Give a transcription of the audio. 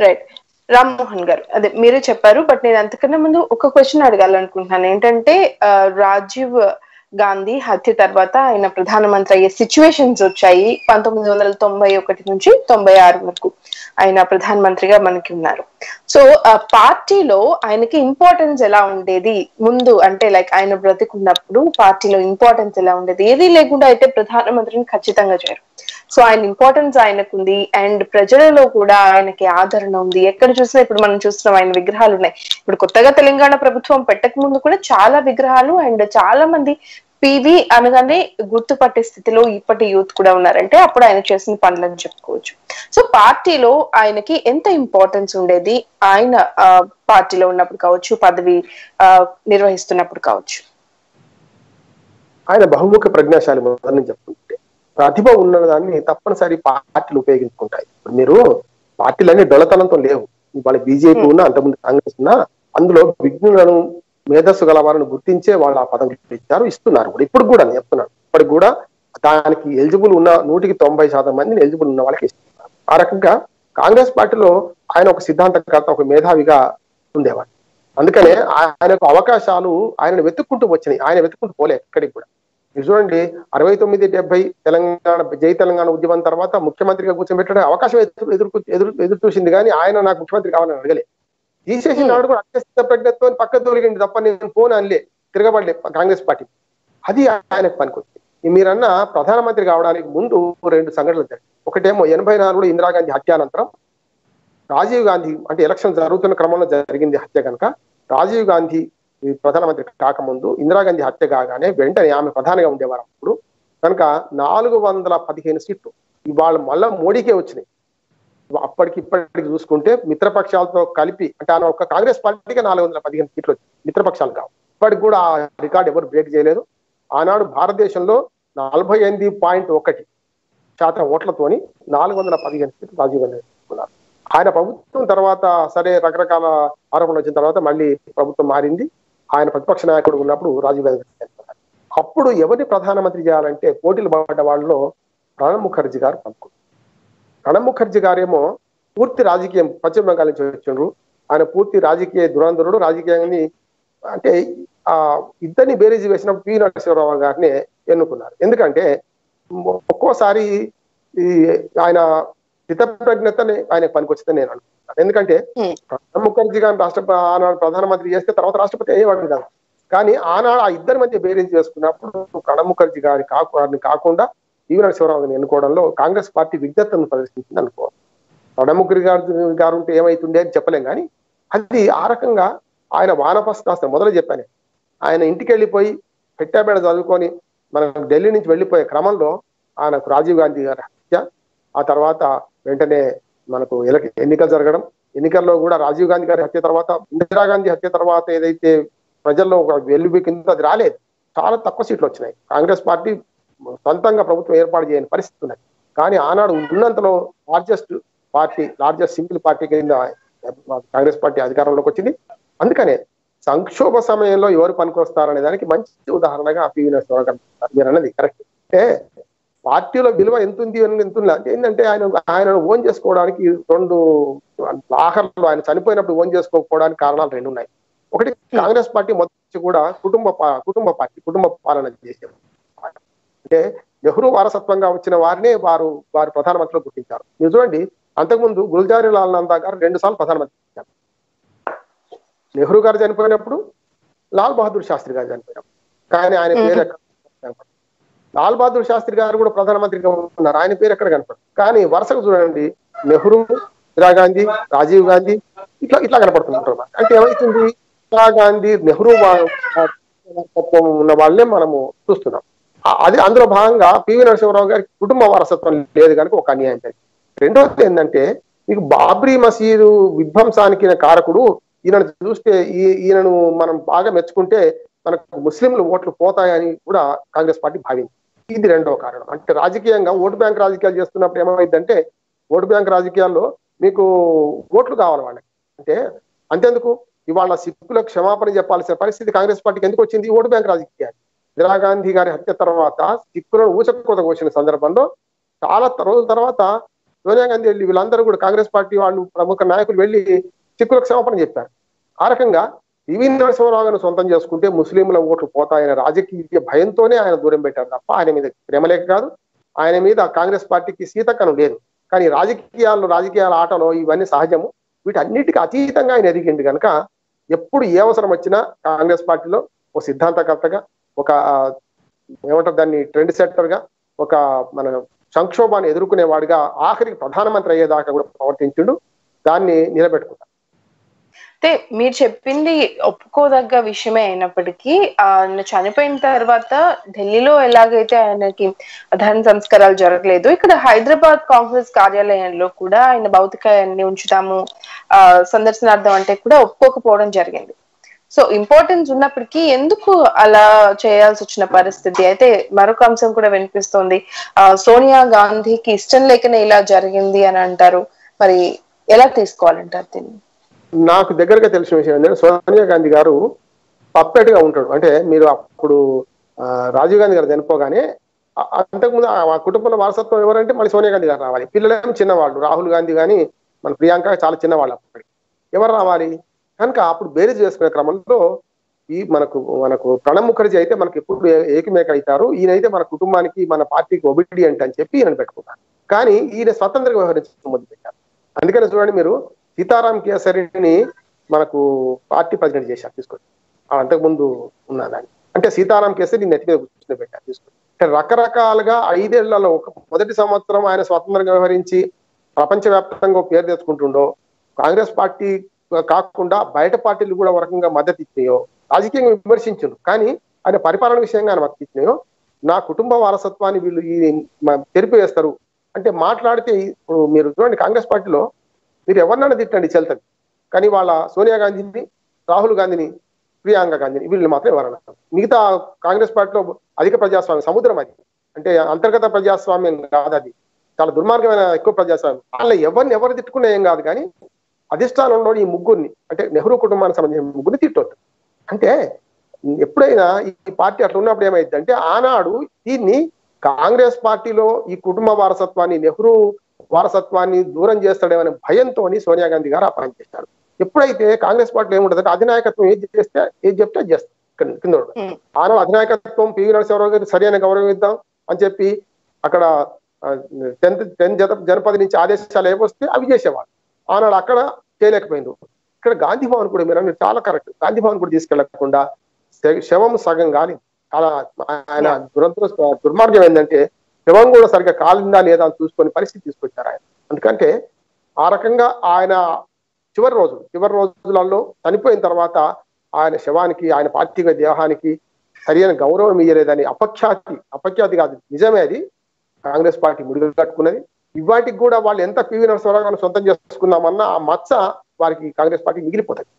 Right Rammohan గారు అదే మీరే చెప్పారు బట్ నేను అంతకన్నా ముందు ఒక క్వశ్చన్ అడగాలనుకుంటున్నాను. ఏంటంటే ఆ, రాజీవ్ గాంధీ హత్య తర్వాత ఆయన ప్రధానమంత్రి అయ్యే సిచ్యువేషన్స్ వచ్చాయి పంతొమ్మిది వందల తొంభై ఒకటి నుంచి తొంభై ఆరు వరకు. ఆయన ప్రధానమంత్రిగా మనకి ఉన్నారు. సో ఆ పార్టీలో ఆయనకి ఇంపార్టెన్స్ ఎలా ఉండేది? ముందు అంటే లైక్ ఆయన బ్రతికున్నప్పుడు పార్టీలో ఇంపార్టెన్స్ ఎలా ఉండేది? ఏది లేకుండా అయితే ప్రధానమంత్రిని ఖచ్చితంగా చేయరు. సో ఆయన ఇంపార్టెన్స్ ఆయనకుంది. అండ్ ప్రజలలో కూడా ఆయనకి ఆదరణ ఉంది. ఎక్కడ చూసినా ఇప్పుడు మనం చూస్తున్నాం ఆయన విగ్రహాలు ఉన్నాయి. ఇప్పుడు కొత్తగా తెలంగాణ ప్రభుత్వం పెట్టక ముందు కూడా చాలా విగ్రహాలు అండ్ చాలా మంది పివి అనగానే గుర్తుపట్టే స్థితిలో ఇప్పటి యూత్ కూడా ఉన్నారంటే అప్పుడు ఆయన చేసిన పనులని చెప్పుకోవచ్చు. సో పార్టీలో ఆయనకి ఎంత ఇంపార్టెన్స్ ఉండేది? ఆయన పార్టీలో ఉన్నప్పుడు కావచ్చు పదవి నిర్వహిస్తున్నప్పుడు కావచ్చు. ఆయన బహుముఖ ప్రజ్ఞాశాలి చెప్పుకుంటే ప్రతిభ ఉన్న దాన్ని తప్పనిసరి పార్టీలు ఉపయోగించుకుంటాయి. మీరు పార్టీలన్నీ డొలతనంతో లేవు. వాళ్ళ బీజేపీ ఉన్నా అంతకుముందు కాంగ్రెస్ ఉన్నా అందులో విఘ్నులను మేధస్సు గల వారిని గుర్తించే వాళ్ళు ఆ పదవులు ఇచ్చారు ఇస్తున్నారు కూడా. ఇప్పుడు కూడా నేను చెప్తున్నాను. ఇప్పటికి కూడా దానికి ఎలిజిబుల్ ఉన్న నూటికి తొంభై శాతం మందిని ఎలిజిబుల్ ఉన్న వాళ్ళకి ఇస్తున్నారు. ఆ రకంగా కాంగ్రెస్ పార్టీలో ఆయన ఒక సిద్ధాంతకర్త ఒక మేధావిగా ఉండేవాడు. అందుకనే ఆయనకు అవకాశాలు ఆయనను వెతుక్కుంటూ వచ్చినాయి. ఆయన వెతుక్కుంటూ పోలే ఎక్కడికి కూడా. మీరు చూడండి అరవై తొమ్మిది డెబ్బై తెలంగాణ జై తెలంగాణ ఉద్యమం తర్వాత ముఖ్యమంత్రిగా కూర్చోబెట్టడం అవకాశం ఎదురు ఎదురు ఎదురు ఎదురు చూసింది. కానీ ఆయన నాకు ముఖ్యమంత్రి కావాలని అడగలే. తీసేసిన నాడు కూడా అత్యస్త ప్రజ్ఞతో పక్క తొలగింది తప్ప నేను ఫోన్ అనలే తిరగబడలే కాంగ్రెస్ పార్టీ. అది ఆయనకు పనికొచ్చింది. మీరన్న ప్రధానమంత్రి కావడానికి ముందు రెండు సంఘటనలు జరిగాయి. ఒకటేమో ఎనభై నాలుగులో ఇందిరాగాంధీ హత్యానంతరం రాజీవ్ గాంధీ అంటే ఎలక్షన్ జరుగుతున్న క్రమంలో జరిగింది హత్య కనుక రాజీవ్ గాంధీ ఈ ప్రధానమంత్రి కాకముందు ఇందిరాగాంధీ హత్య కాగానే వెంటనే ఆమె ప్రధానిగా ఉండేవారు అప్పుడు. కనుక నాలుగు వందల పదిహేను సీట్లు. ఇవాళ మళ్ళా మోడీకే వచ్చినాయి. అప్పటికి ఇప్పటికి చూసుకుంటే మిత్రపక్షాలతో కలిపి అంటే ఆయన ఒక కాంగ్రెస్ పార్టీకి నాలుగు వందల పదిహేను సీట్లు మిత్రపక్షాలు కావు. ఇప్పటికి కూడా ఆ రికార్డు ఎవరు బ్రేక్ చేయలేదు. ఆనాడు భారతదేశంలో నలభై ఎనిమిది పాయింట్ ఒకటి శాతం ఓట్లతోని నాలుగు వందల పదిహేను సీట్లు రాజీవ్ గాంధీ తీసుకున్నారు. ఆయన ప్రభుత్వం తర్వాత సరే రకరకాల ఆరోపణలు వచ్చిన తర్వాత మళ్ళీ ప్రభుత్వం మారింది. ఆయన ప్రతిపక్ష నాయకుడు ఉన్నప్పుడు రాజీవ్ గాంధీ అప్పుడు ఎవరిని ప్రధానమంత్రి చేయాలంటే పోటీలు పడ్డ వాళ్ళలో ప్రణబ్ ముఖర్జీ గారు పంపుకున్నారు ప్రణబ్ ముఖర్జీ గారేమో పూర్తి రాజకీయం పశ్చిమ బెంగాల్ నుంచి వచ్చిండ్రు. ఆయన పూర్తి రాజకీయ దురంధరుడు రాజకీయాన్ని అంటే ఆ ఇద్దరిని బేరీజు వేసినప్పుడు పి. నరసింహరావు గారిని ఎన్నుకున్నారు. ఎందుకంటే ఒక్కోసారి ఈ ఆయన హితప్రజ్ఞతని ఆయన పనికొచ్చిందని నేను అనుకుంటున్నాను. ఎందుకంటే. ప్రణబ్ ముఖర్జీ గారిని రాష్ట్ర ఆనాడు ప్రధానమంత్రి చేస్తే తర్వాత రాష్ట్రపతి అయ్యేవాడు కదా. కానీ ఆనాడు ఆ ఇద్దరి మధ్య బేరీజ్ చేసుకున్నప్పుడు ప్రణబ్ ముఖర్జీ గారి కాకు కాకుండా ఈవి శివరావుని ఎన్నుకోవడంలో కాంగ్రెస్ పార్టీ విజ్ఞతను ప్రదర్శించింది అనుకోవాలి ప్రణబ్ గారు గారు ఉంటే ఏమైతుండే అని చెప్పలేం కానీ అది ఆ రకంగా ఆయన వానపస్తాస్త్రం మొదలు చెప్పాను. ఆయన ఇంటికి వెళ్ళిపోయి పెట్టాబేడ చదువుకొని మనం ఢిల్లీ నుంచి వెళ్ళిపోయే క్రమంలో ఆయనకు రాజీవ్ గాంధీ గారి హత్య ఆ తర్వాత వెంటనే మనకు ఎన్నికలు జరగడం ఎన్నికల్లో కూడా రాజీవ్ గాంధీ గారి హత్య తర్వాత ఇందిరాగాంధీ హత్య తర్వాత ఏదైతే ప్రజల్లో ఒక వెల్లుబికిందో అది రాలేదు చాలా తక్కువ సీట్లు వచ్చినాయి. కాంగ్రెస్ పార్టీ సొంతంగా ప్రభుత్వం ఏర్పాటు చేయని పరిస్థితి ఉన్నది. కానీ ఆనాడు ఉన్నంతలో largest party largest single party కింద కాంగ్రెస్ పార్టీ అధికారంలోకి వచ్చింది. అందుకనే సంక్షోభ సమయంలో ఎవరు పనికొస్తారనే దానికి మంచి ఉదాహరణగా పివి నరసింహరావు మీరు అన్నది కరెక్ట్ అంటే పార్టీలో విలువ ఎంత ఉంది అని ఎంత అంటే ఏంటంటే ఆయన ఆయనను ఓన్ చేసుకోవడానికి రెండు ఆఖరులు ఆయన చనిపోయినప్పుడు ఓన్ చేసుకోకపోవడానికి కారణాలు రెండు ఉన్నాయి. ఒకటి కాంగ్రెస్ పార్టీ మొదటి కూడా కుటుంబ కుటుంబ పార్టీ కుటుంబ పాలన చేసేది అంటే నెహ్రూ వారసత్వంగా వచ్చిన వారినే వారు వారు ప్రధానమంత్రిలో గుర్తించారు. మీరు చూడండి అంతకుముందు గుల్జారీ లాల్ నందా గారు రెండు సార్లు ప్రధానమంత్రి చేశారు నెహ్రూ గారు చనిపోయినప్పుడు లాల్ బహదూర్ శాస్త్రి గారు చనిపోయినప్పుడు. కానీ ఆయన పేరు ఎక్కడ. లాల్ బహదూర్ శాస్త్రి గారు కూడా ప్రధానమంత్రిగా ఉన్నారు. ఆయన పేరు ఎక్కడ కనపడదు కానీ వరుసగా చూడండి నెహ్రూ ఇందిరాగాంధీ రాజీవ్ గాంధీ ఇట్లా ఇట్లా కనపడుతుంటారు. అంటే ఏమవుతుంది ఇందిరా గాంధీ నెహ్రూ ఉన్న వాళ్ళనే మనము చూస్తున్నాం. అది అందులో భాగంగా పివి నరసింహరావు గారి కుటుంబ వారసత్వం లేదు కనుక ఒక అన్యాయం జరిగింది. రెండవది ఏంటంటే మీకు బాబ్రీ మసీదు విధ్వంసానికి కారకుడు ఈయనను చూస్తే ఈ- ఈయనను మనం బాగా మెచ్చుకుంటే మనకు ముస్లింలు ఓట్లు పోతాయని కూడా కాంగ్రెస్ పార్టీ భావించింది ఇది రెండవ కారణం. అంటే రాజకీయంగా ఓటు బ్యాంక్ రాజకీయాలు చేస్తున్నప్పుడు ఏమైందంటే ఓటు బ్యాంక్ రాజకీయాల్లో మీకు ఓట్లు కావాలి వాళ్ళకి. అంటే అంతేందుకు? ఇవాళ సిక్కులకు క్షమాపణ చెప్పాల్సిన పరిస్థితి కాంగ్రెస్ పార్టీకి ఎందుకు వచ్చింది? ఓటు బ్యాంక్ రాజకీయాలు ఇందిరాగాంధీ గారి హత్య తర్వాత సిక్కులను ఊచకూతకు కోసిన సందర్భంలో చాలా రోజుల తర్వాత సోనియా గాంధీ వెళ్ళి వీళ్ళందరూ కూడా కాంగ్రెస్ పార్టీ వాళ్ళు ప్రముఖ నాయకులు వెళ్ళి సిక్కులకు క్షమాపణ చెప్పారు. ఆ రకంగా పివి నరసింహరావు గారిని సొంతం చేసుకుంటే ముస్లింల ఓట్లు పోతాయనే రాజకీయ భయంతోనే ఆయన దూరం పెట్టారు తప్ప ఆయన మీద ప్రేమలేక కాదు. ఆయన మీద కాంగ్రెస్ పార్టీకి సీతక్కను లేదు. కానీ రాజకీయాల్లో రాజకీయాల ఆటలో ఇవన్నీ సహజము. వీటన్నిటికీ అతీతంగా ఆయన ఎదిగింది కనుక ఎప్పుడు ఏ అవసరం వచ్చినా కాంగ్రెస్ పార్టీలో ఓ సిద్ధాంతకర్తగా ఒక ఏమంటారు దాన్ని ట్రెండ్ సెట్టర్గా ఒక మన సంక్షోభాన్ని ఎదుర్కొనేవాడిగా ఆఖరికి ప్రధానమంత్రి అయ్యేదాకా కూడా ప్రవర్తించుడు. దాన్ని నిలబెట్టుకుంటాడు అయితే మీరు చెప్పింది ఒప్పుకోదగ్గ విషయమే అయినప్పటికీ ఆయన చనిపోయిన తర్వాత ఢిల్లీలో ఎలాగైతే ఆయనకి దహన సంస్కారాలు జరగలేదు ఇక్కడ హైదరాబాద్ కాంగ్రెస్ కార్యాలయంలో కూడా ఆయన భౌతికాయాన్ని ఉంచుతాము ఆ సందర్శనార్థం అంటే కూడా ఒప్పుకోకపోవడం జరిగింది. సో ఇంపార్టెన్స్ ఉన్నప్పటికీ ఎందుకు అలా చేయాల్సి వచ్చిన పరిస్థితి? అయితే మరొక అంశం కూడా వినిపిస్తోంది. ఆ సోనియా గాంధీకి ఇష్టం లేకనే ఇలా జరిగింది అని అంటారు. మరి ఎలా తీసుకోవాలంటారు దీన్ని? నాకు దగ్గరగా తెలిసిన విషయం ఏంటంటే సోనియా గాంధీ గారు పప్పెట్గా ఉంటాడు. అంటే మీరు అప్పుడు రాజీవ్ గాంధీ గారు చనిపోగానే అంతకుముందు ఆ ఆ కుటుంబంలో వారసత్వం ఎవరంటే మళ్ళీ సోనియా గాంధీ గారు రావాలి. పిల్లలేమో చిన్నవాళ్ళు. రాహుల్ గాంధీ కానీ మన ప్రియాంక చాలా చిన్నవాళ్ళు అప్పటికి. ఎవరు రావాలి? కనుక అప్పుడు బేరీజ్ చేసుకునే క్రమంలో ఈ మనకు మనకు ప్రణబ్ ముఖర్జీ అయితే మనకు ఎప్పుడు ఏకమేక అవుతారు ఈయనైతే మన కుటుంబానికి మన పార్టీకి ఒబిడియంట్ అని చెప్పి ఈయన పెట్టుకున్నారు కానీ ఈయన స్వతంత్రంగా వ్యవహరించడం మొదలుపెట్టారు. అందుకనే చూడండి మీరు సీతారాం కేసరిని మనకు పార్టీ ప్రెసిడెంట్ చేశారు తీసుకొని ఆ అంతకుముందు ఉన్నదాన్ని అంటే సీతారాం కేసరి నెత్తి మీద కూర్చుని పెట్టారు తీసుకొని అంటే రకరకాలుగా ఐదేళ్ళలో ఒక మొదటి సంవత్సరం ఆయన స్వతంత్రంగా వ్యవహరించి ప్రపంచవ్యాప్తంగా ఒక పేరు తెచ్చుకుంటుండో కాంగ్రెస్ పార్టీ కాకుండా బయట పార్టీలు కూడా ఒక రకంగా మద్దతు ఇచ్చినాయో రాజకీయంగా విమర్శించరు కానీ ఆయన పరిపాలన విషయంగా ఆయన మద్దతు ఇచ్చినాయో నా కుటుంబ వారసత్వాన్ని వీళ్ళు ఈ తెరిపివేస్తారు. అంటే మాట్లాడితే ఇప్పుడు మీరు చూడండి కాంగ్రెస్ పార్టీలో మీరు ఎవరినైనా తిట్టండి చెల్తది కానీ వాళ్ళ సోనియా గాంధీని రాహుల్ గాంధీని ప్రియాంక గాంధీని వీళ్ళని మాత్రం ఎవరన్నా మిగతా కాంగ్రెస్ పార్టీలో అధిక ప్రజాస్వామ్యం సముద్రం అది. అంటే అంతర్గత ప్రజాస్వామ్యం కాదు అది. చాలా దుర్మార్గమైన ఎక్కువ ప్రజాస్వామ్యం. వాళ్ళ ఎవరిని ఎవరు తిట్టుకునే ఏం కాదు కానీ అధిష్టానంలో ఈ ముగ్గురిని అంటే నెహ్రూ కుటుంబానికి సంబంధించిన ముగ్గురిని తిట్టొద్దు. అంటే ఎప్పుడైనా ఈ పార్టీ అట్లా ఉన్నప్పుడు ఏమైంది అంటే ఆనాడు దీన్ని కాంగ్రెస్ పార్టీలో ఈ కుటుంబ వారసత్వాన్ని నెహ్రూ వారసత్వాన్ని దూరం చేస్తాడేమనే భయంతో సోనియా గాంధీ గారు ఆ పని చేశారు. ఎప్పుడైతే కాంగ్రెస్ పార్టీలో ఏముంటదంటే అధినాయకత్వం ఏది చేస్తే ఏది చెప్తే చేస్తారు. కింద-. ఆనాడు అధినాయకత్వం పివి నరసింహరావు గారు సరైన గౌరవం ఇద్దాం అని చెప్పి అక్కడ టెన్త్ టెన్త్ జనపది నుంచి ఆదేశాలు ఏమొస్తే అవి చేసేవాళ్ళు. ఆనాడు అక్కడ చేయలేకపోయింది ఇక్కడ గాంధీ భవన్ కూడా మీరు అన్నది చాలా కరెక్ట్. గాంధీ భవన్ కూడా తీసుకెళ్ళకుండా శవం సగం కాలి చాలా ఆయన దురంత దుర్మార్గం ఏంటంటే శవం కూడా సరిగ్గా కాలిందా లేదా అని చూసుకొని పరిస్థితి తీసుకొచ్చారు ఆయన. ఎందుకంటే ఆ రకంగా ఆయన చివరి రోజు చివరి రోజులలో చనిపోయిన తర్వాత ఆయన శవానికి ఆయన పార్థివ దేహానికి సరైన గౌరవం ఇయ్యలేదని అపఖ్యాతి అపఖ్యాతి కాదు నిజమే అది. కాంగ్రెస్ పార్టీ ముడిగా కట్టుకున్నది ఇవాటికి కూడా వాళ్ళు ఎంత పివి నరసింహరావు గారిని సొంతం చేసుకున్నామన్నా ఆ మచ్చ వారికి కాంగ్రెస్ పార్టీ మిగిలిపోతుంది